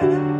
Bye.